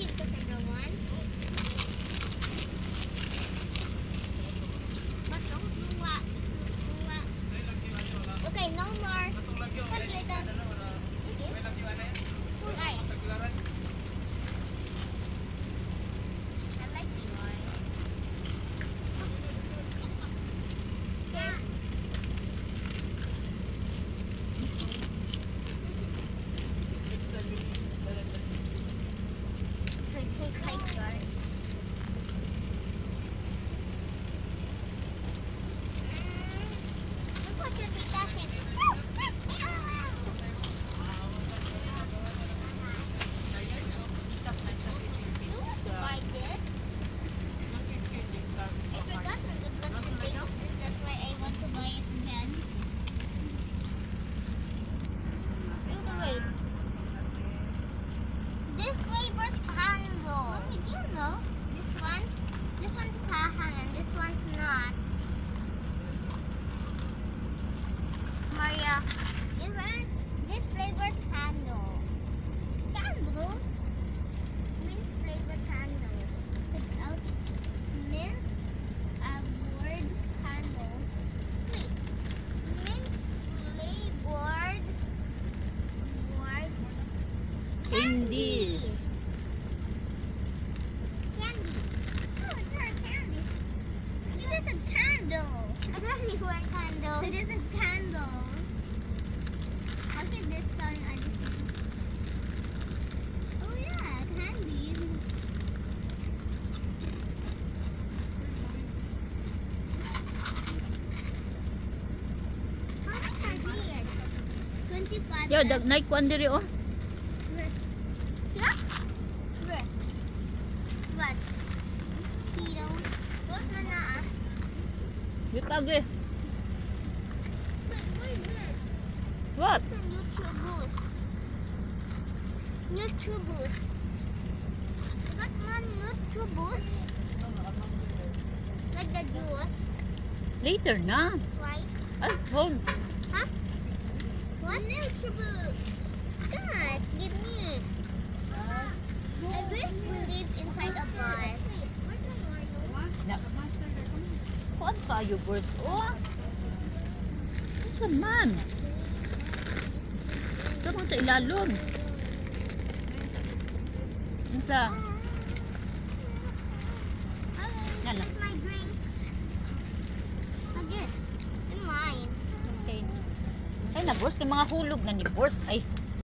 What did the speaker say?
You second one? Candies. Candy. Oh, there are candies. It is a candle. I thought you were candle. It is a candle. How can this spelling I just Oh yeah, candies. How much are these? Twenty-five. Yo, dag night kuan diri oh. Yeah? Where? What? Cheetos? What na na? Di kage. Wait, what is this? What? It's a Nutriboost. Nutriboost. What man Nutriboost? Like the juice, Later na. right? Ay, hold. Huh? What Nutriboost? Guys, give me. I wish we live inside a bus. Ayubers. Oh! Ah. Ano ito man. Ito man sa ilalim. Yung sa... Yan lang. Ay, nabors. Kay mga hulog na ni Bors. Ay,